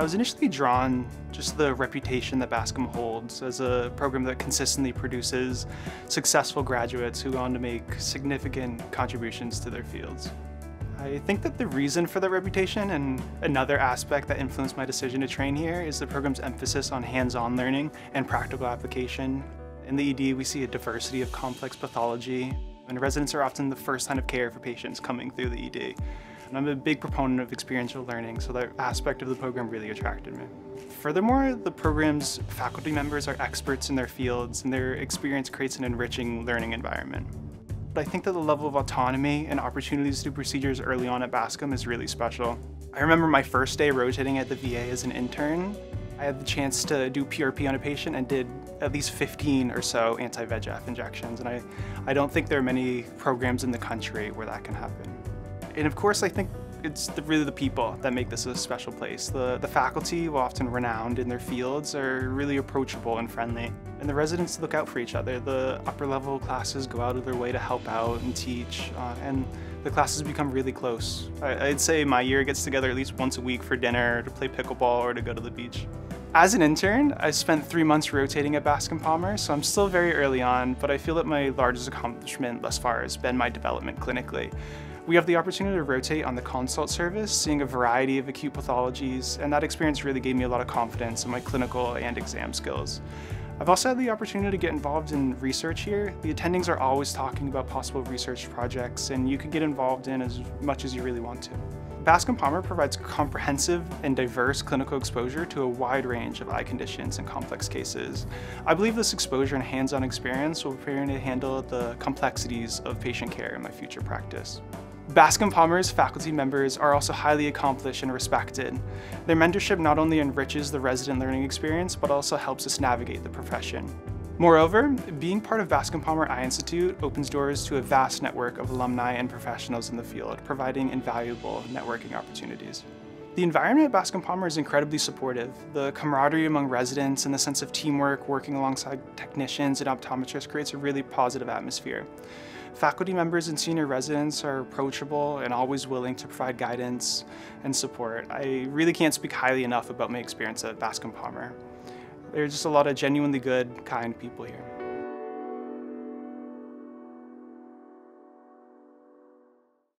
I was initially drawn just to the reputation that Bascom holds as a program that consistently produces successful graduates who go on to make significant contributions to their fields. I think that the reason for that reputation and another aspect that influenced my decision to train here is the program's emphasis on hands-on learning and practical application. In the ED, we see a diversity of complex pathology, and residents are often the first line of care for patients coming through the ED. And I'm a big proponent of experiential learning, so that aspect of the program really attracted me. Furthermore, the program's faculty members are experts in their fields, and their experience creates an enriching learning environment. But I think that the level of autonomy and opportunities to do procedures early on at Bascom is really special. I remember my first day rotating at the VA as an intern. I had the chance to do PRP on a patient and did at least 15 or so anti-VEGF injections, and I, I don't think there are many programs in the country where that can happen. And of course, I think it's the, really the people that make this a special place. The, the faculty, often renowned in their fields, are really approachable and friendly. And the residents look out for each other. The upper level classes go out of their way to help out and teach, uh, and the classes become really close. I, I'd say my year gets together at least once a week for dinner, to play pickleball, or to go to the beach. As an intern, I spent three months rotating at Bascom Palmer, so I'm still very early on, but I feel that my largest accomplishment thus far has been my development clinically. We have the opportunity to rotate on the consult service, seeing a variety of acute pathologies, and that experience really gave me a lot of confidence in my clinical and exam skills. I've also had the opportunity to get involved in research here. The attendings are always talking about possible research projects, and you can get involved in as much as you really want to. Bascom Palmer provides comprehensive and diverse clinical exposure to a wide range of eye conditions and complex cases. I believe this exposure and hands-on experience will prepare me to handle the complexities of patient care in my future practice. Bascom Palmer's faculty members are also highly accomplished and respected. Their mentorship not only enriches the resident learning experience, but also helps us navigate the profession. Moreover, being part of Bascom Palmer Eye Institute opens doors to a vast network of alumni and professionals in the field, providing invaluable networking opportunities. The environment at Bascom Palmer is incredibly supportive. The camaraderie among residents and the sense of teamwork working alongside technicians and optometrists creates a really positive atmosphere. Faculty members and senior residents are approachable and always willing to provide guidance and support. I really can't speak highly enough about my experience at Bascom Palmer. There's just a lot of genuinely good, kind people here.